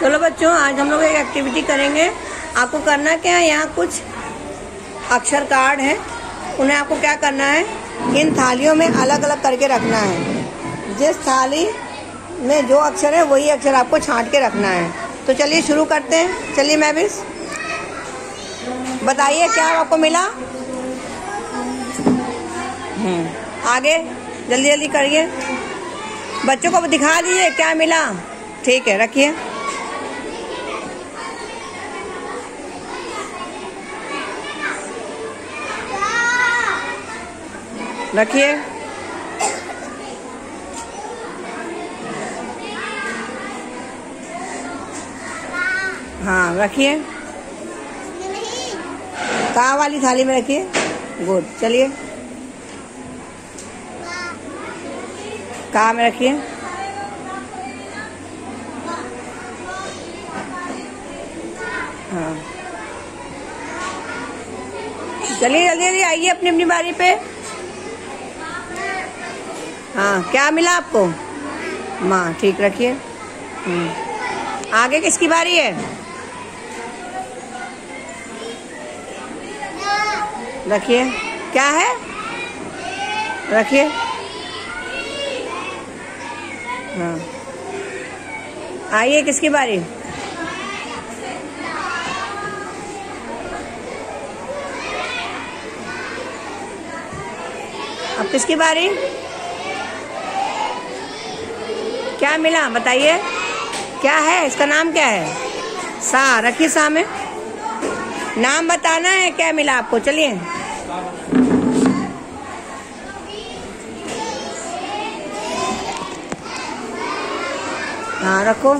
चलो बच्चों, आज हम लोग एक एक्टिविटी करेंगे। आपको करना क्या है, यहाँ कुछ अक्षर कार्ड है। उन्हें आपको क्या करना है, इन थालियों में अलग अलग करके रखना है। जिस थाली में जो अक्षर है, वही अक्षर आपको छांट के रखना है। तो चलिए शुरू करते हैं। चलिए मैं भी बताइए क्या आपको मिला? हम्म आगे जल्दी जल्दी करिए। बच्चों को दिखा दीजिए, क्या मिला? ठीक है, रखिए। रखिए हाँ रखिए कहा वाली थाली में रखिए गुड, चलिए। कहा में रखिए हाँ। चलिए, जल्दी जल्दी आइए अपनी अपनी बारी पे। हाँ क्या मिला आपको? माँ, ठीक रखिए। हम्म। आगे किसकी बारी है? रखिए। क्या है? रखिए। हाँ। आइए, किसकी बारी? अब किसकी बारी? क्या मिला? बताइए। क्या है? इसका नाम क्या है? सा, रखिए सा में। नाम बताना है, क्या मिला आपको? चलिए। हाँ रखो।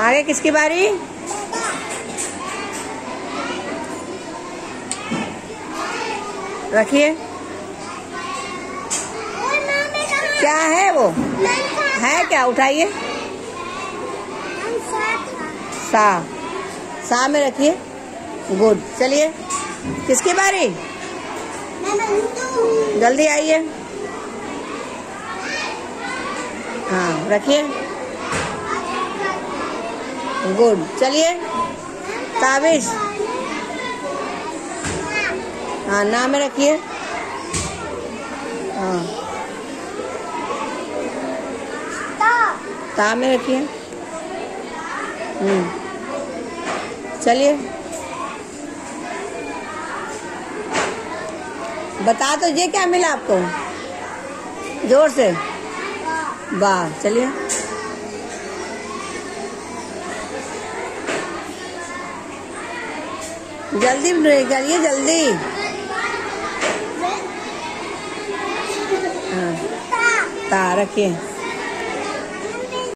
आगे किसकी बारी? रखिए। क्या है वो? है क्या? उठाइए। सा। सा में रखिए। गुड। चलिए। किसकी बारी? जल्दी आइए। हाँ रखिए। गुड। चलिए। ताबिश। हाँ नाम रखिए। हाँ। ता में रखिए हम्म। चलिए। बता तो ये क्या मिला आपको? ज़ोर से। वाह, चलिए। जल्दी करिए जल्दी। हाँ। रखिए।